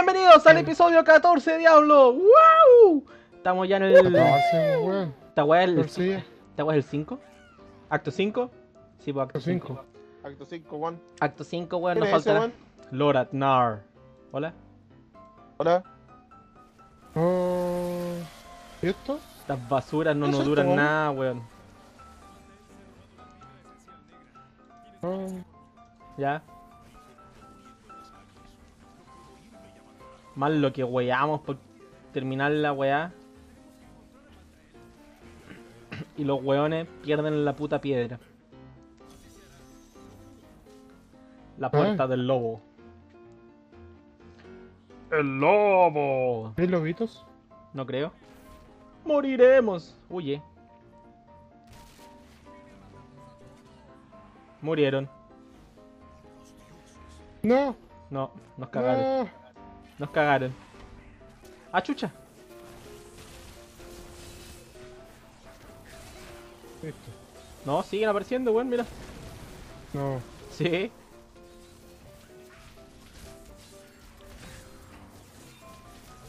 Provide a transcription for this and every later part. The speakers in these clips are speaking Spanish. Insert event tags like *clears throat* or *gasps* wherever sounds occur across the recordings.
Bienvenidos al episodio 14 de Diablo. ¡Wow! Estamos ya en el. Weón. ¿Esta weá es el, esta weá es el 5? ¿Acto 5? Sí, pues acto Acto 5. cinco. Acto 5, Juan. Acto 5, weón, ¿Quién nos falta. Loratnar. Hola. Hola. Oh. ¿Y esto? Estas basuras no ¿Qué nos duran weón? nada, weón. Oh. Ya. Mal lo que weamos por terminar la weá. Y los weones pierden la puta piedra. La puerta del lobo. ¡El lobo! ¿Hay lobitos? No creo. Moriremos. Huye. Murieron. No. No, nos cagaron. No. Nos cagaron. ¡Ah, chucha! No, siguen apareciendo, weón, mira. No. Sí.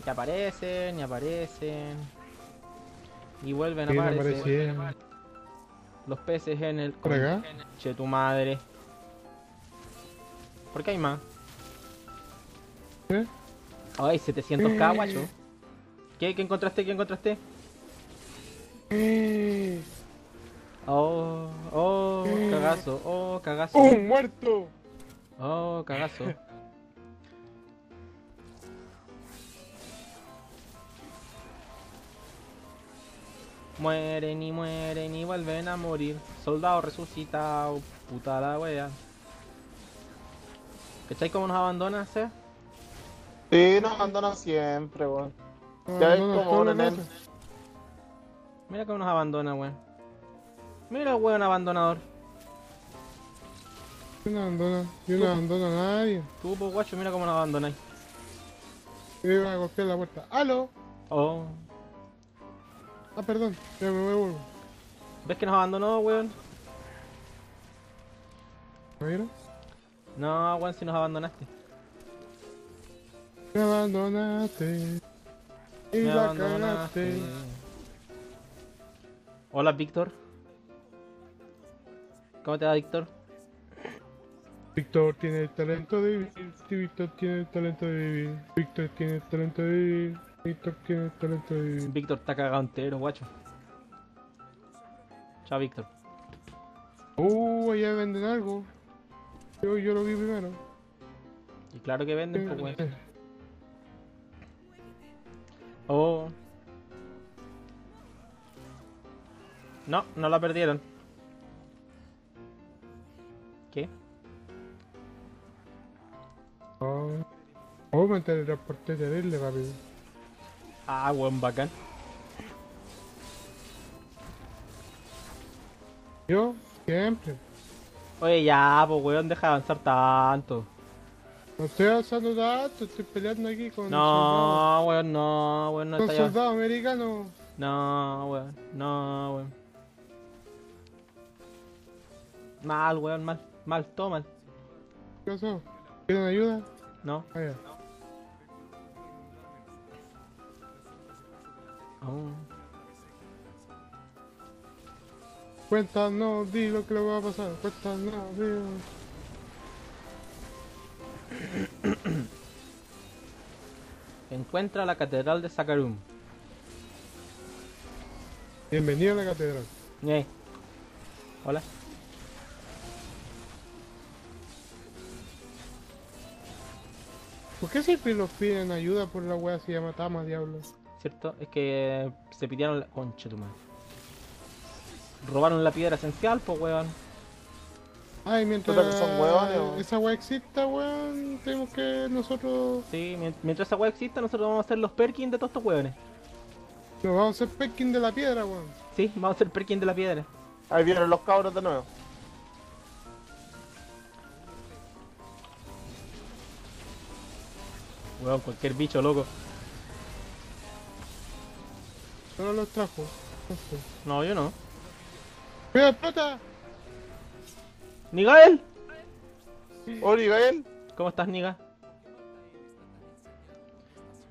Y aparecen, y aparecen. Y vuelven a aparecer. Los peces en el. ¿Por acá? Che, tu madre. ¿Por qué hay más? ¿Eh? Ay, 700k, guacho. ¿Qué? ¿Qué encontraste? ¿Qué encontraste? Eh. Oh, oh, cagazo, oh, cagazo. ¡Un muerto! Oh, cagazo. Mueren y mueren y vuelven a morir. Soldado resucitado, puta la wea. ¿Cachai cómo nos abandona, Seba? Sí, nos abandonan siempre, weón. Ya es no, no, como un. Mira cómo nos abandona, weón. Mira el weón abandonador. Yo no abandono. Yo no abandono a nadie. Tú, pues, guacho, mira cómo nos abandonáis. Yo iba a golpear la puerta. ¡Aló! Oh. Ah, perdón. Ya me vuelvo. ¿Ves que nos abandonó, weón? ¿Me vieron? No, weón, si nos abandonaste. Me abandonaste. Y Me la abandonaste. cagaste. Hola, Víctor. ¿Cómo te va, Víctor? Víctor tiene el talento de vivir. Víctor tiene el talento de vivir. Víctor tiene el talento de vivir. Víctor tiene el talento de vivir. Víctor está cagado entero, guacho. Chao, Víctor. Uh, allá venden algo. Yo, yo lo vi primero. Y claro que venden, pues, weón. Oh. No, no la perdieron. ¿Qué? Oh, oh me teletransporté terrible rápido. Ah, weón, bacán. Yo, siempre. Oye, ya, pues, weón, deja de avanzar tanto. No estoy avanzando tanto, estoy peleando aquí con No, weón, no, weón, no está ya. soldados americanos. No, weón, no, weón. Mal, weón, mal, mal, todo mal. ¿Qué pasó? ¿Quieren ayuda? No. Ah, ya. Oh. Cuéntanos, di lo que le va a pasar. Cuéntanos, di. Encuentra la catedral de Sakarum. Bienvenido a la catedral. Eh. Hola. ¿Por qué siempre nos piden ayuda por la wea si ya matamos a diablo? ¿Cierto? Es que se pidieron la... Concha tu madre. Robaron la piedra esencial, pues weón. Ay, mientras que son hueones, o- esa wea exista, weón, tenemos que nosotros Sí, mien- mientras esa weá exista, nosotros vamos a hacer los perkins de todos estos weones. nos vamos a hacer pecking de la piedra, weón. Sí, vamos a hacer perkins de la piedra. Ahí vienen los cabros de nuevo. Weón, cualquier bicho loco. Solo los trajo. No, yo no. ¡Mira, explota! ¡Nigael! Oli, Gael. ¿Cómo estás, Niga?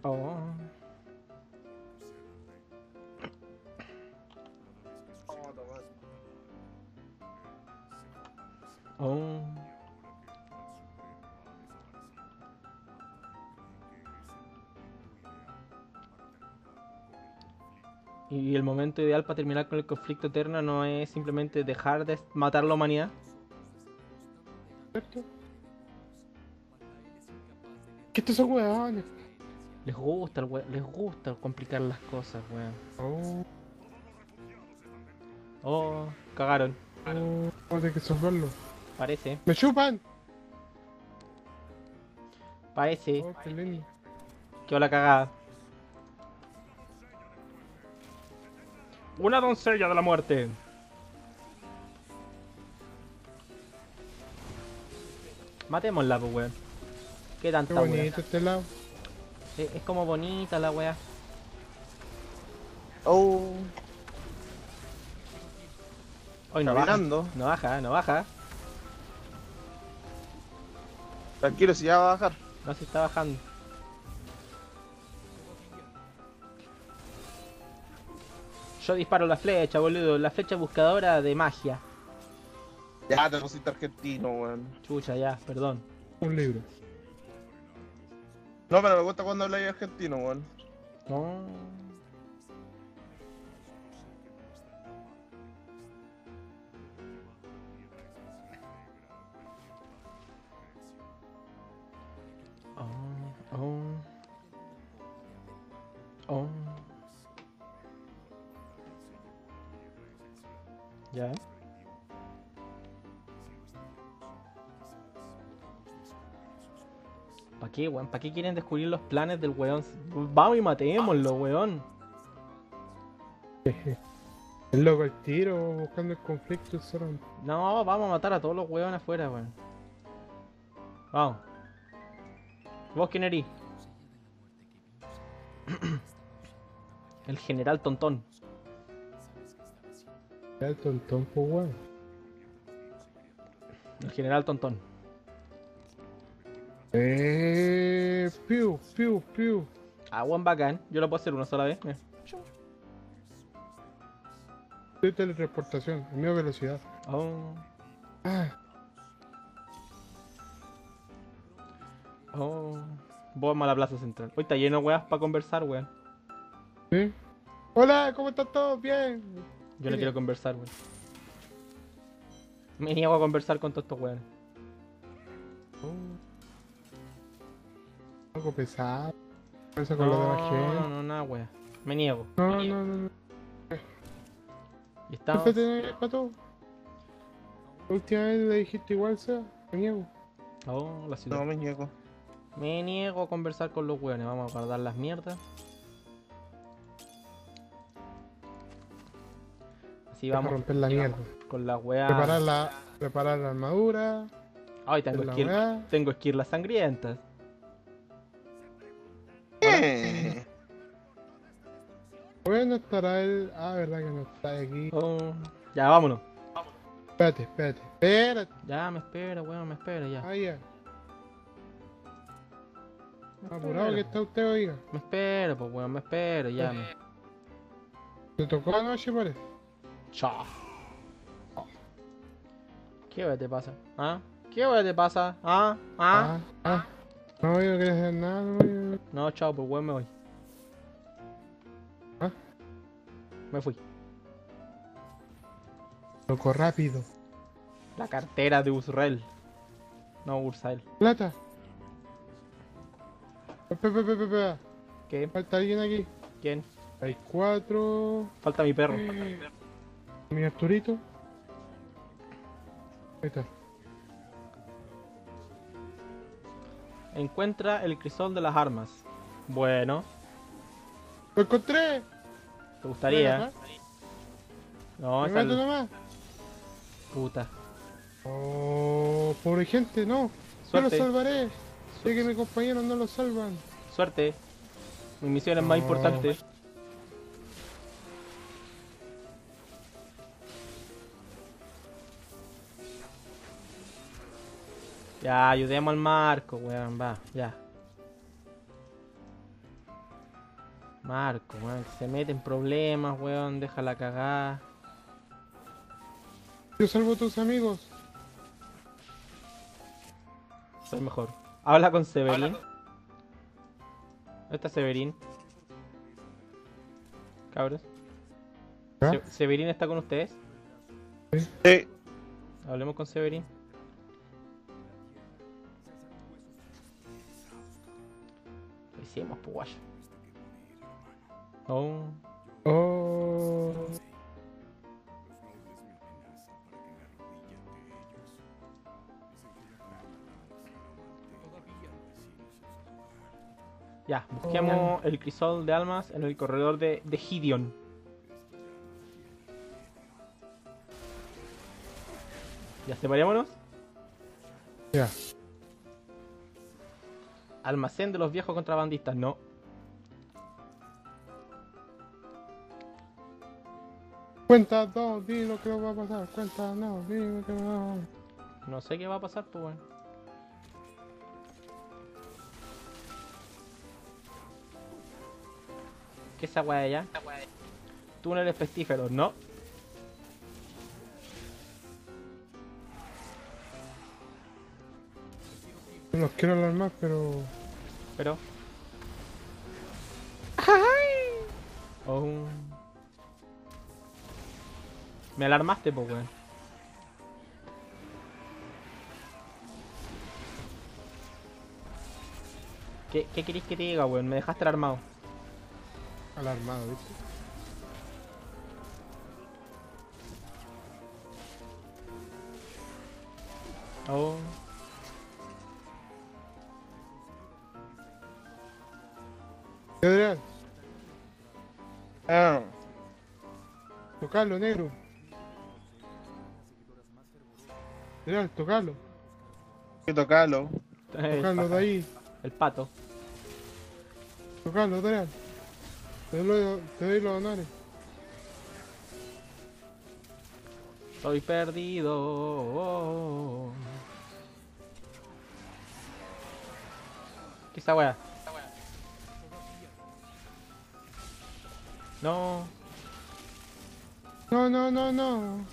Oh. Oh. Y el momento ideal para terminar con el conflicto eterno no es simplemente dejar de matar a la humanidad. ¿Qué estos son weones? Les gusta, el we- les gusta complicar las cosas, weón. Oh, Oh, cagaron, oh, tener que parece, ¡Me chupan! parece. Oh, qué lindo. Que la cagada. Una doncella de la muerte. Matémosla, pues, weón. Qué Qué tanta weón. bonito este lado. Es, es como bonita la weá. Oh, Hoy no baja. No baja, no baja. Tranquilo, si ya va a bajar. No se está bajando. Yo disparo la flecha, boludo. La flecha buscadora de magia. Ya te pusiste argentino, weón. Chucha, ya, perdón. Un libro. No, pero me gusta cuando habláis argentino, weón. No. Oh, oh. Oh. Ya. ¿Para qué, weón? ¿Para qué quieren descubrir los planes del weón? Vamos y matémoslo, weón. *laughs* El loco el tiro, buscando el conflicto. No, vamos a matar a todos los weones afuera, weón. Vamos. ¿Vos quién eres? *clears throat* El general Tontón. El tontón, pues weón. El general Tontón. Eh, piu, piu, piu. Ah, buen bacán. Yo lo puedo hacer una sola vez. mira. De teletransportación, a mi velocidad. Oh, Ah, oh. Vamos a la plaza central. Hoy está lleno weas para conversar, weón. ¿sí? Hola, ¿cómo están todos? Bien. Yo no quiero conversar, weón. Me niego a conversar con todos estos weones. Algo pesado. Eso con la demás No, gente. no, no, nada, weón. Me niego. No, no, no, no. Y estamos. ¿tenés pato? La última vez le dijiste igual, sea. Me niego. Oh, la ciudad. No me niego. Me niego a conversar con los weones. Vamos a guardar las mierdas. Así Vamos a romper la mierda. con las weas. Preparar la, preparar la armadura. Ay, tengo la esquirlas. weá. Tengo esquirlas sangrientas. Estará el. Ah, verdad que no está aquí. Oh, ya, vámonos. Espérate, espérate. Espérate. Ya, me espera, weón, me espera, ya. Ah, ya. Me Apurado que está usted, oiga. Me espera, pues weón, me espera, ya. Me... ¿Te tocó anoche, parece? Chao. ¿Qué weón te pasa? ¿Ah? ¿Qué weón te pasa? ¿Ah? ¿Ah? Ah, ah. No, yo no hacer nada, no, yo- No, chao, pues weón, me voy. Me fui. Loco rápido. La cartera de Usrael. No, Ursael. Plata. Espera, espera, espera, espera. ¿Qué? Falta alguien aquí. ¿Quién? Hay cuatro. Falta mi perro. Mi Arturito. Ahí está. Encuentra el crisol de las armas. Bueno, ¡Lo encontré! ¿Te gustaría? No, ¿Me esa meto es nomás? puta. Oh, pobre gente, no. Yo lo Suerte. salvaré. Sé que mis compañeros no lo salvan. Suerte. Mi misión es más importante. Ya, ayudemos al Marco, weón, va, ya. Marco, weón, se mete en problemas, weón, deja la cagada. Yo salvo a tus amigos. Soy mejor. Habla con Severin. ¿Dónde está Severin? Cabros. ¿Ah? Se- ¿Severin está con ustedes? Sí. Hablemos con Severin. Lo hicimos, pues. Oh, Oh. ya, busquemos el crisol de almas en el corredor de, de Gideon. Ya, separémonos. Ya. Almacén de los viejos contrabandistas, no. Cuenta dos, di lo que va a pasar. Cuenta no, di lo que va a No sé qué va a pasar, pues bueno. ¿Qué es esa weá de allá? Túneles pestíferos, no. No los quiero alarmar, pero. Pero. Oh. Me alarmaste, pues weón. ¿Qué, ¿Qué querés que te diga, weón? Me dejaste alarmado. Alarmado, ¿viste? Oh. Adrián, Ah, tocalo, negro. Adrián, tocalo. hay que tocarlo. El, Tocalo de ahí. el pato. Tocalo, Adrián. Te doy, te doy los honores. Estoy perdido. ¿Qué es esa weá? No. No, no, no, no.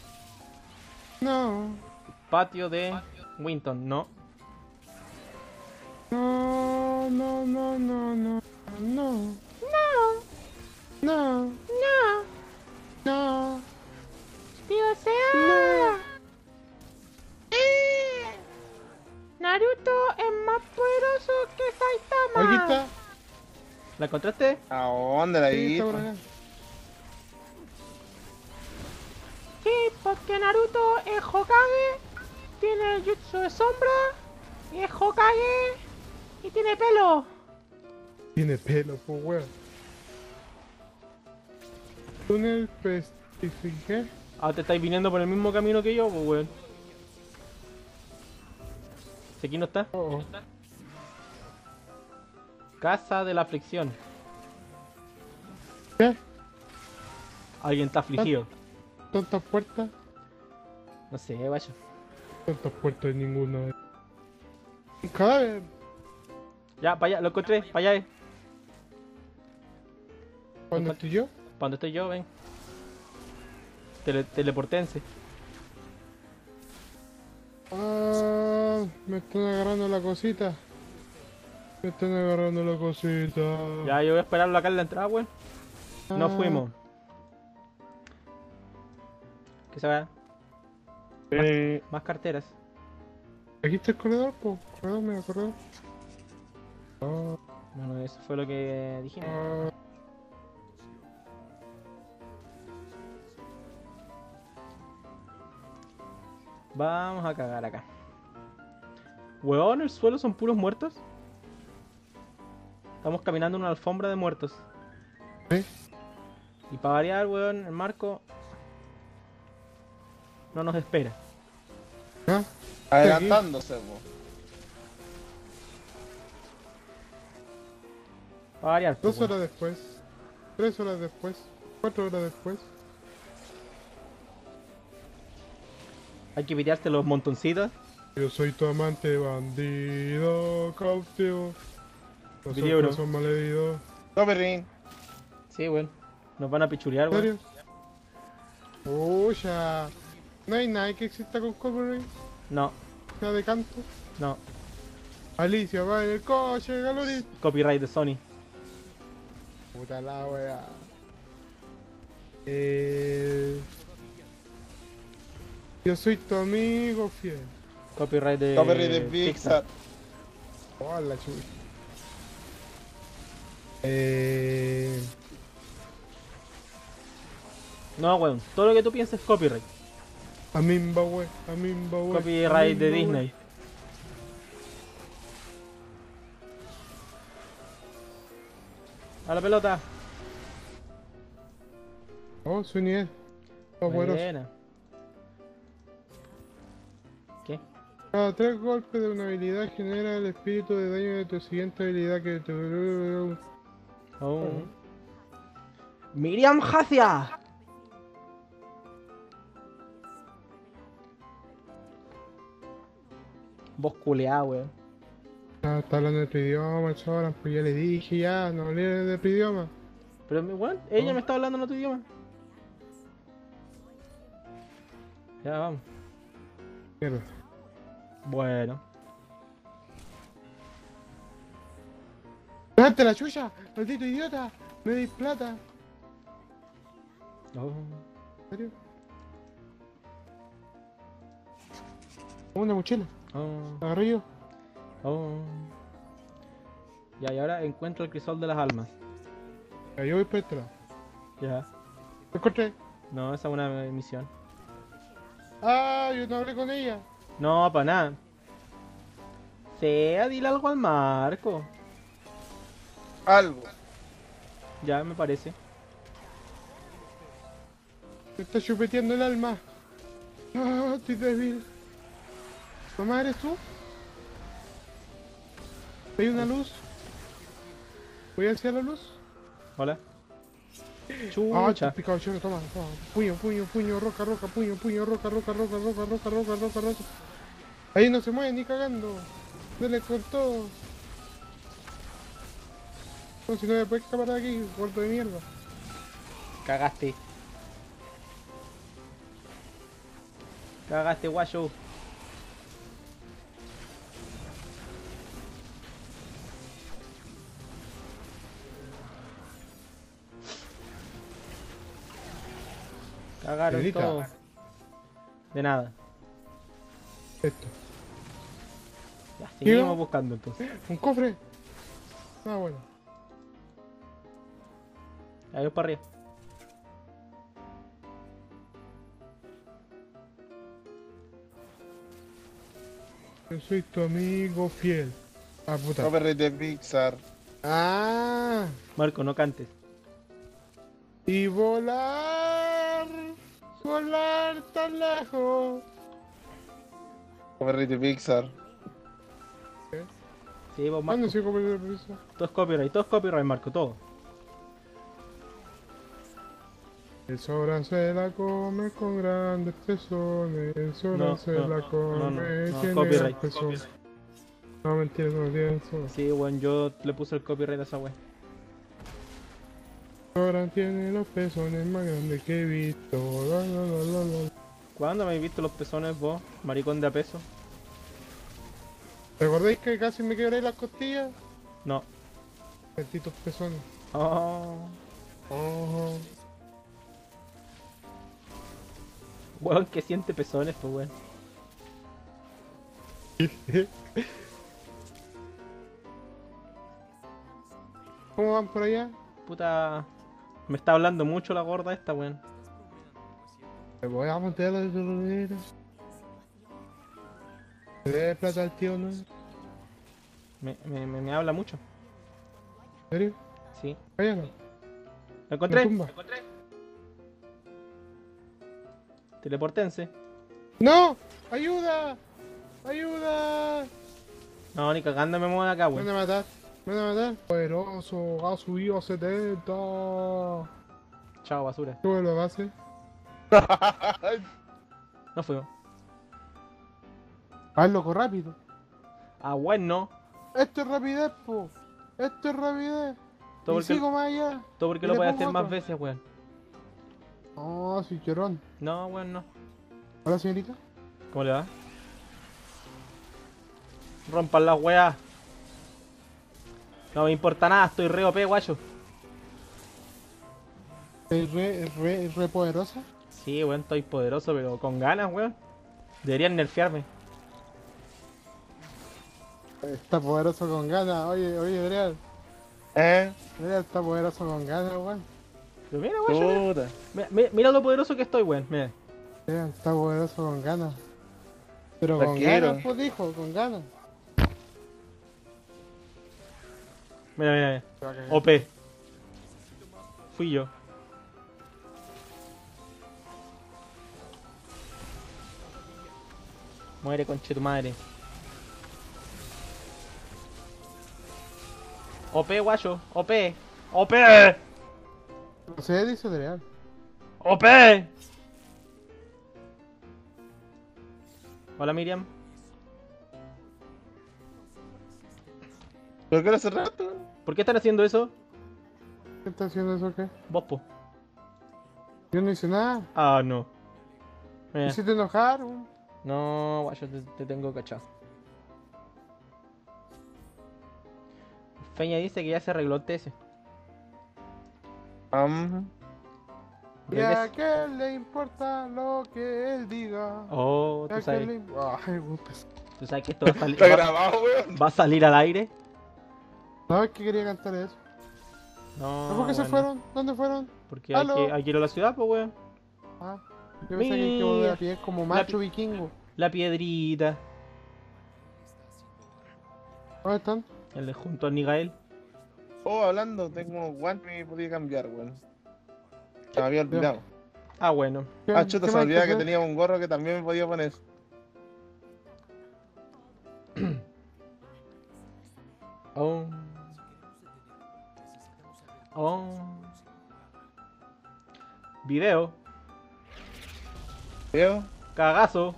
No. Patio de Winton, no. No, no, no, no, no. No. No. No. No. No. Dios sea. Naruto es más poderoso que Saitama. Está. ¿La encontraste? ¿A dónde la Sí, viste? acá. Sí, porque Naruto es Hokage, tiene el jutsu de sombra, y es Hokage y tiene pelo. Tiene pelo, pues weón. Túnel pestifique. Ah, te estáis viniendo por el mismo camino que yo, pues weón. Si aquí no está. Oh, oh. Casa de la aflicción. ¿Qué? Alguien está afligido. ¿Tantas puertas? No sé, vaya. Tantas puertas en ninguna. Un cadáver. Ya, para allá, lo encontré, para allá es. ¿Dónde estoy yo? ¿Para dónde estoy yo? Ven. Tele teleportense. Ah, me están agarrando la cosita. Me están agarrando la cosita. Ya, yo voy a esperarlo acá en la entrada, weón. No Ah, fuimos. ¿Qué se va? Eh, Más carteras. Aquí está el corredor, pues. Corredor, corredor. Ah, Bueno, eso fue lo que dijimos. Vamos a cagar acá. Weón, el suelo son puros muertos. Estamos caminando en una alfombra de muertos. ¿Eh? Y para variar, weón, el marco no nos espera. ¿Ah? adelantándose, po. Para variar, pues, Dos horas después. Tres horas después. Cuatro horas después. Hay que pitearte los montoncitos. Yo soy tu amante bandido cautivo. Nosotros somos malheridos. No, perrín. Sí, weón. Nos van a pichulear, ¿En weón. serio? Pucha. No hay nada que exista con copyright. No, Nada de canto. no. Alicia va en el coche, Galoris. Copyright de Sony. Puta la wea. Eh... Yo soy tu amigo fiel. Copyright de. Copyright de Pixar. Oh, la chucha. Eh... No, weón. Todo lo que tú pienses es copyright. Amimba, we. Amimba, we. Copyright de. Disney. A la pelota. Oh, su nivel. Oh, bueno. Buena. ¿Qué? Cada tres golpes de una habilidad genera el espíritu de daño de tu siguiente habilidad que te... Oh. Miriam Hacia. Vos culeá, weón. Ah, está hablando de tu idioma, chaval, pues ya le dije ya, no hablé de tu idioma. Pero, mi- weón, ella Oh. me está hablando en otro idioma. Ya, vamos. Mierda. Bueno. ¡Date la chucha! ¡Maldito idiota! ¡Me deis plata! Oh. ¿En serio? Una mochila, Oh. yo. Oh. Ya, y ahora encuentro el crisol de las almas. Ya, yo voy por este lado. Ya. Lo encontré. No, esa es una misión. ¡Ah! Yo no hablé con ella. No, para nada. Sea, dile algo al Marco. Algo. Ya, me parece. Me está chupeteando el alma. ¡Ah! Estoy débil. ¿Mamá eres tú? ¿Hay una luz? ¿Voy hacia la luz? Hola. Ah, Chucha. chulo, toma, toma. Puño, puño, puño, roca, roca, puño, puño, roca, roca, roca, roca, roca, roca, roca, roca. Ahí no se mueve ni cagando. Dele con todo. No, si no me puedes escapar de aquí, gordo de mierda. Cagaste. Cagaste, guayo. Cagaron Señorita. todo. De nada. Esto. Ya, seguimos buscando entonces. Un cofre. Ah, bueno. Ahí voy para arriba. Yo soy tu amigo fiel. Ah, puta. Copyright de Pixar. Ah. Marco, no cantes. Y volar. Volar tan lejos. Copyright de Pixar. Sí, vos, ¿Cuándo Marco. se come de prisa? Todo es copyright, todo es copyright, Marco, todo. El sobra se la come con grandes pezones. El sobra No, se no, la no, come. no, no, tiene copyright, pezón. copyright. No, mentira, no tiene sobra. Sí, bueno, yo le puse el copyright a esa wea. Sobra tiene los pezones más grandes que he visto. La, la, la, la, la. ¿Cuándo me habéis visto los pezones vos, maricón de a peso? ¿Recordáis que casi me quebré las costillas? No. Malditos pezones. Oh. Oh. Weón que siente pezones, pues weón. *laughs* ¿Cómo van por allá? Puta. Me está hablando mucho la gorda esta, weón. Me voy a montar la rodera. ¿Le debe plata al tío, no? ¿En Me, me, me, me habla mucho. serio? Sí. Cállalo. ¿Lo Me encontré? tumba. Teleportense. ¡No! ¡Ayuda! ¡Ayuda! No, ni cagando me muevo de acá, weón. a matar. Me van a matar. Poderoso. Ha subido a 70. Chao, basura. ¿Cómo lo hace? *laughs* No fuimos. Haz loco rápido. Ah, bueno. Esto es rapidez, po. Esto es rapidez. y Todo porque, sigo más allá. todo porque y lo le puede pongo hacer más otro. veces, weón. No, soy llorón. No, weón, no. Hola, señorita. ¿Cómo le va? Rompan las weas. No me importa nada, estoy re OP, guacho. Es re, re, re poderosa. Sí, weón, estoy poderoso, pero con ganas, weón. Deberían nerfearme. Está poderoso con ganas. Oye, oye, Adrián. ¿Eh? Adrián está poderoso con ganas, weón. Pero mira, guacho, mira. Puta. Mira, mira- mira lo poderoso que estoy, weón. Mira. Adrián está poderoso con ganas. Pero con ganas, pues dijo, con ganas. Mira, mira, mira. OP. Fui yo. Muere, conche tu madre. OP, guacho. OP. OP. No sé, dice Adrián. OP. Hola, Miriam. ¿Por qué hace rato? ¿Por qué están haciendo eso? ¿Qué está haciendo eso qué? Vos, po. Yo no hice nada. Ah, no. Me Eh, hiciste enojar. No, guacho, te, te tengo cachado. Feña dice que ya se arregló el TS. Am, ¿Y a qué le importa lo que él diga? Oh, ¿Y tú sabes, le Ay, tú sabes que esto va a, *laughs* salir, Está grabado, weón. va a salir al aire. No, es que quería cantar eso. No, ¿Por qué se fueron? ¿Dónde fueron? Porque hay que, hay que ir a la ciudad, pues, weón. Ah, yo pensé que hay que volver a pie como macho vikingo. La piedrita. ¿Dónde están? El de junto a Nigael. Oh, hablando, tengo guantes que podía cambiar, weón. Se me había olvidado. Ah, bueno. ¿Qué- Ah, chuta, se me olvidaba que tenía un gorro que también me podía poner. *clears throat* Oh. Oh. Video. ¿Veo? Cagazo.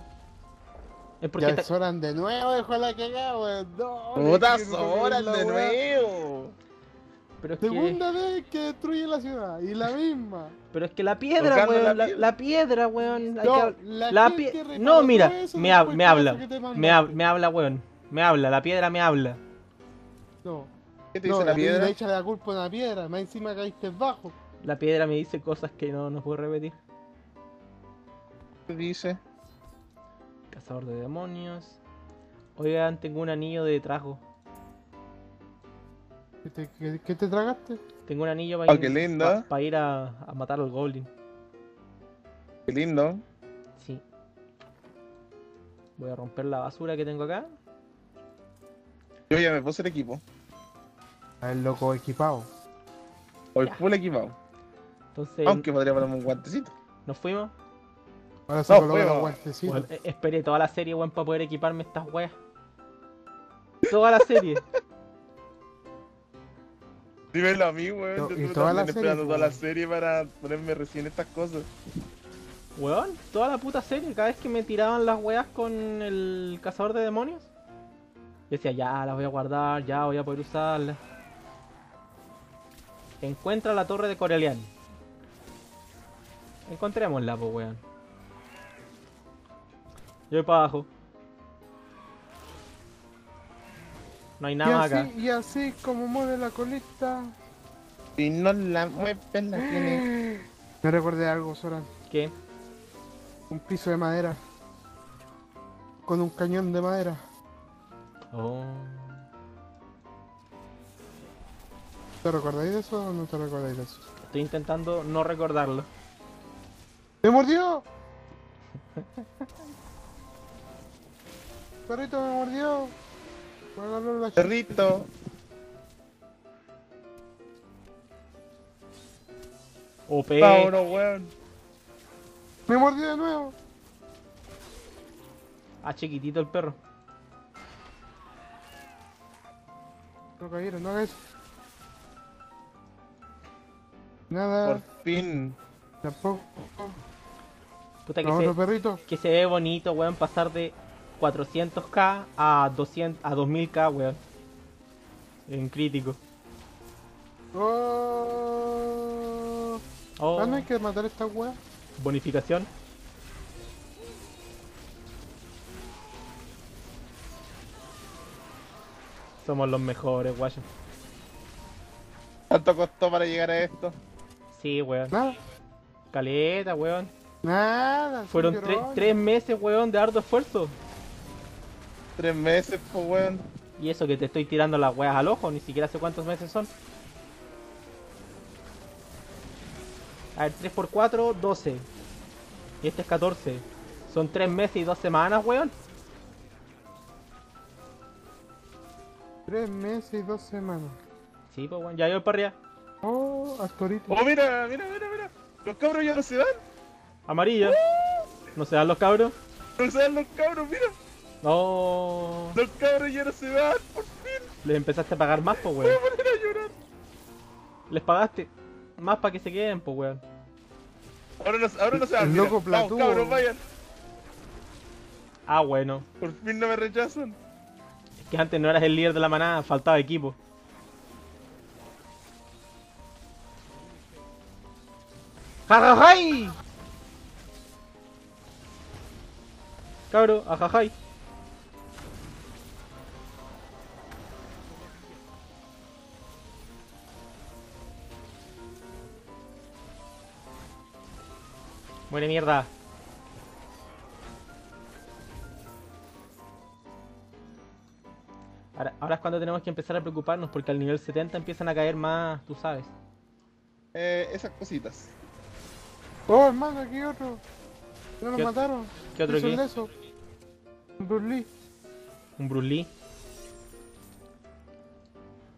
Es porque Ya hora de nuevo, dejó la cagada, weón. No, ¡Putas es que no horas la de nuevo! pero es que Segunda vez que destruye la ciudad y la misma. pero es que la piedra, Tocando weón, la la, piedra. la piedra, weón. No, que la la pie- No, mira, me, hab- me habla. Me, hab- me habla, weón. Me habla, la piedra me habla. No, ¿Qué te no, dice la la piedra? Le echa la culpa a una piedra, más encima caíste bajo. La piedra me dice cosas que no, no puedo repetir. ¿Qué dice? Cazador de demonios. Oigan, tengo un anillo de trago. ¿Qué te, qué- qué te tragaste? Tengo un anillo para Oh, qué lindo. ir a, a matar al goblin. Qué lindo. Sí. Voy a romper la basura que tengo acá. Yo ya me puse el equipo. A el loco equipado. Hoy Ya. full equipado. Entonces, Aunque podría ponerme un guantecito. nos fuimos. Ahora se No, los guantecitos. Bueno, eh, esperé toda la serie, weón, para poder equiparme estas weas. Toda la serie. *laughs* Dímelo a mí, weón. No, Yo y estuve toda la serie, esperando toda la serie para ponerme recién estas cosas. Weón, toda la puta serie. Cada vez que me tiraban las weas con el cazador de demonios. Yo decía, ya, las voy a guardar, ya voy a poder usarlas. Encuentra la torre de Corelian. Encontrémosla, pues, weón. Yo voy para abajo. No hay y, nada acá. así, y así como mueve la colita. Si no la mueves, la tienes. *gasps* Me recordé algo, Soran. ¿Qué? Un piso de madera. Con un cañón de madera. Oh. ¿Te recordáis de eso o no te recordáis de eso? Estoy intentando no recordarlo. ¡Me mordió! *laughs* Perrito me mordió. La Perrito. OP. Vámonos, weón. Me mordió de nuevo. Ah, chiquitito el perro. No cayeron, no hagas eso. Nada, Por fin. tampoco. Puta que se, perrito. que se ve bonito, weón, pasar de 400k a 200 a 2000k, weón. En crítico. Oh. Oh, Ah, no hay que matar a esta wea. bonificación. Somos los mejores, guayo. ¿Cuánto costó para llegar a esto? Sí, weón. Nada. Caleta, weón. Nada. Fueron tres meses, weón, de arduo esfuerzo. Tres meses, pues weón. Y eso que te estoy tirando las weas al ojo, ni siquiera sé cuántos meses son. A ver, 3 por 4, 12. Y este es 14. Son 3 meses y 2 semanas, weón. Tres meses y dos semanas. Sí, pues weón, ya yo para arriba. Oh, Astorito. Oh, mira, mira, mira, mira. Los cabros ya no se dan. Amarilla. ¿No se dan los cabros? No se dan los cabros, mira. No. Los cabros ya no se dan. Por fin. Les empezaste a pagar más, pues voy weón. a poner a llorar. Les pagaste más para que se queden, pues weón. Ahora no, ahora no se dan. Loco Vamos, cabros, vayan. Ah, bueno. Por fin no me rechazan. Es que antes no eras el líder de la manada, faltaba equipo. ¡Jajajay! Cabro, ajajay. Muere mierda. Ahora, ahora es cuando tenemos que empezar a preocuparnos porque al nivel 70 empiezan a caer más, tú sabes. Eh, esas cositas. Oh, hermano, aquí otro. Ya lo ¿Qué- mataron. qué otro aquí? leso. Bruce Lee. Un Bruce Lee,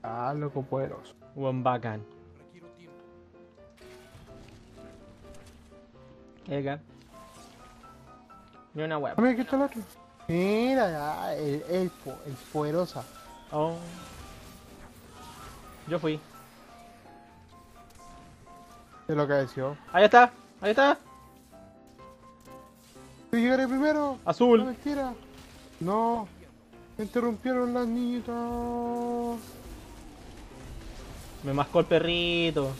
Ah, loco poderoso. un bacán. ¿Qué hay acá? Ni una web. Mira, aquí está el otro. Mira, el, el, po- el poderosa. Oh. Yo fui. Se lo agradeció. Ahí está, ahí está. Yo llegaré primero. No, Azul. mentira. No. Me interrumpieron las niñitas. Me mascó el perrito.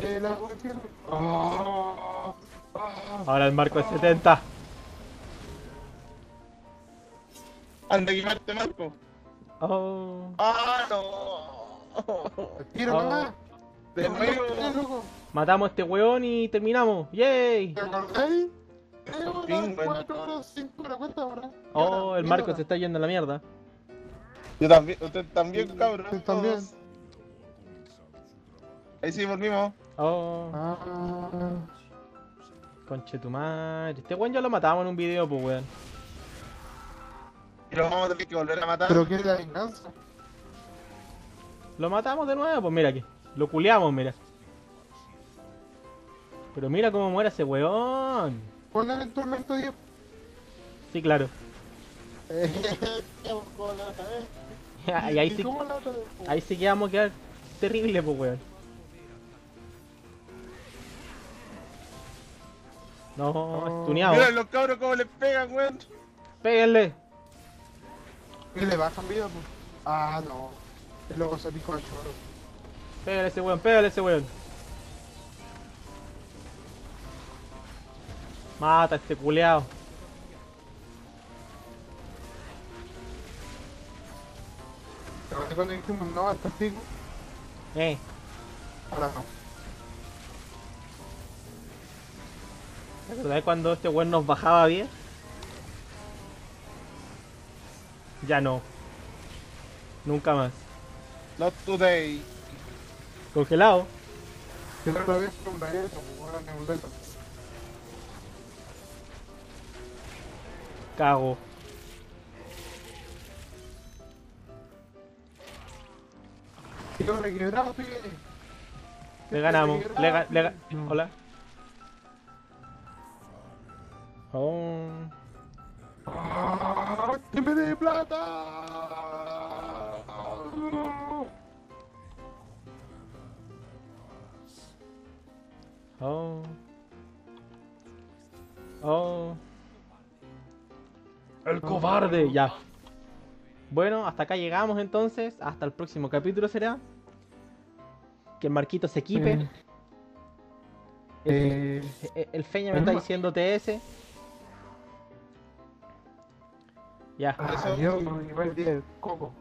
Eh, la. Ah, ah. Ahora el marco es 70. Anda, quemarte, Marco. Oh. ¡Ah, no! Tiro Oh. De nuevo. loco. Matamos a este weón y terminamos. ¡Yay! ¿Te acordáis? Oh, el marco se está yendo a la mierda. Yo también, usted también, cabrón. Usted también. Ahí sí volvimos. Oh, Ah, conche tu madre. Este weón ya lo matamos en un video, pues weón. Y lo vamos a tener que volver a matar. pero ¿qué es la venganza? Lo matamos de nuevo, pues mira aquí. Lo culeamos, mira. Pero mira cómo muere ese weón. Poner el tormento 10. Sí, claro. *laughs* y ahí sí, ahí sí que vamos a quedar terrible, pues weón. No, estuneado. Mira los cabros cómo les pegan, weón. Péguenle. ¿Qué le bajan vida? Pues? Ah, no. El loco se picó al choro. Pégale a ese weón, pégale a ese weón. Mata a este culeado. ¿Te acuerdas cuando dijimos no al castigo? Eh, Ahora no. ¿te acordás cuando este weón nos bajaba bien? Ya no. Nunca más. Not today. Congelado. Otra vez un reto. Cago. Le ganamos. Le, ga- le ga- Hola. Oh. ¡Ah! ¡Tiempo de plata! Oh. Oh. El cobarde, ya. Bueno, hasta acá llegamos entonces. Hasta el próximo capítulo será. Que el Marquito se equipe. Eh, eh, El, el Feña me está Emma. diciendo TS. Ya, ah, yo coco.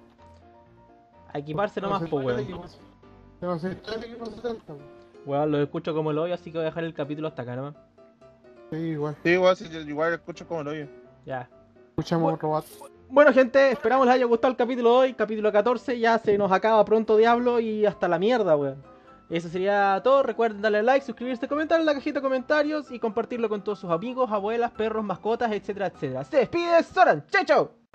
a equiparse nomás, pues, weón. No, si está el equipo 70. Weón, lo escucho como el hoyo, así que voy a dejar el capítulo hasta acá nomás. Sí, igual. Sí, igual, sí, igual escucho como lo oye. Ya. Escuchamos otro vato. Bueno, gente, esperamos les haya gustado el capítulo de hoy, capítulo 14. Ya se nos acaba pronto Diablo y hasta la mierda, weón. Eso sería todo. Recuerden darle like, suscribirse, comentar en la cajita de comentarios y compartirlo con todos sus amigos, abuelas, perros, mascotas, etcétera, etcétera. Se despide Soran. ¡Chao, chao!